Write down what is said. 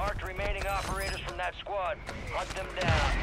Marked remaining operators from that squad. Hunt them down.